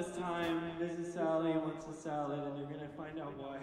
this time, Mrs. Sally wants a salad, and you're gonna find out why.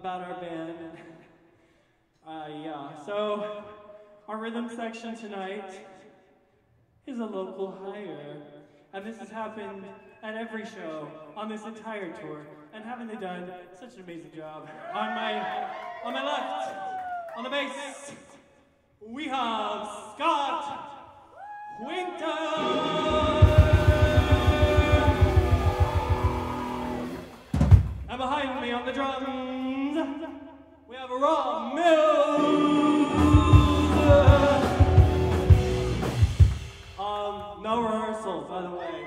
about our band. Uh, yeah, so our rhythm section tonight is a local hire. And this has happened at every show on this entire tour. And haven't they done such an amazing job? On my, on my left, on the bass, we have Scott Quinto! And behind me on the drums, we have a raw Mills. Um, no rehearsals, by the way.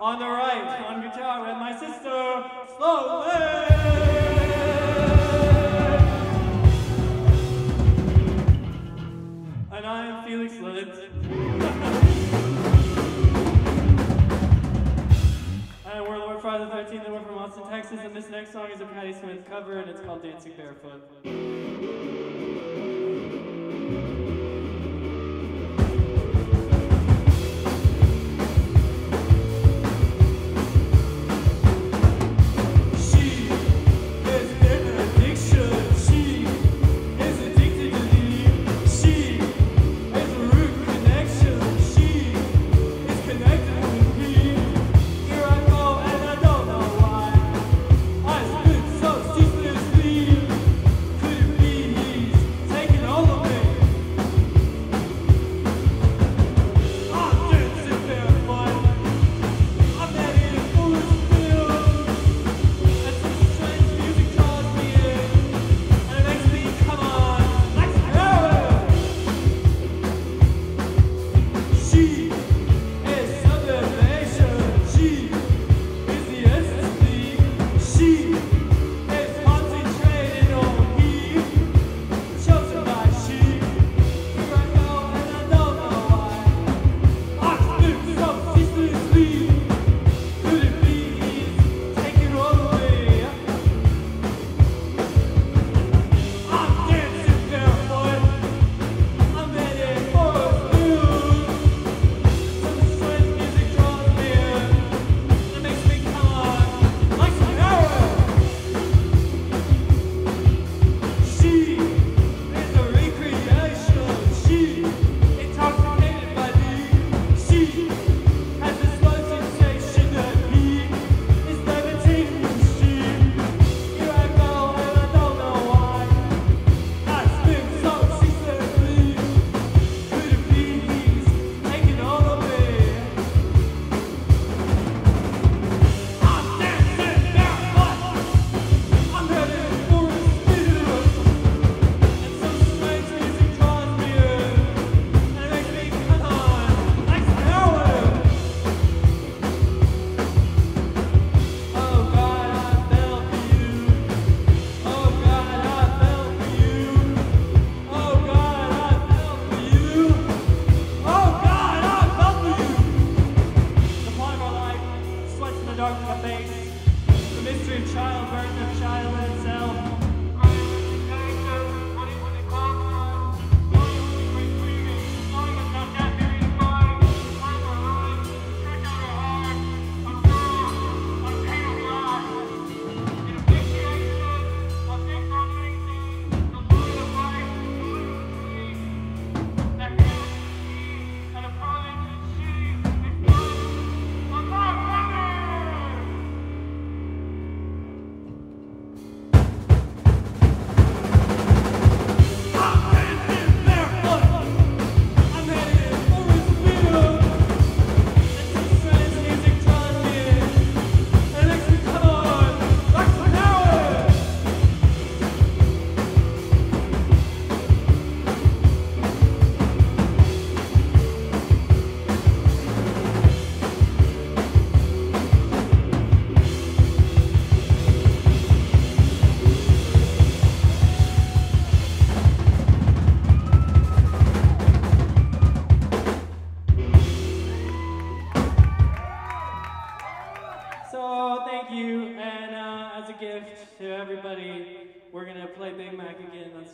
On the right, on guitar, we my sister, And I am Felix Lind. And we're Lord Friday 13, and we're from Austin, Texas, and this next song is a Patti Smith cover, and it's called Dancing Barefoot.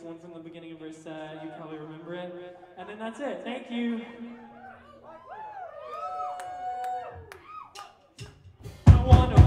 one from the beginning of verse, uh, you probably remember it. And then that's it. Thank you. I want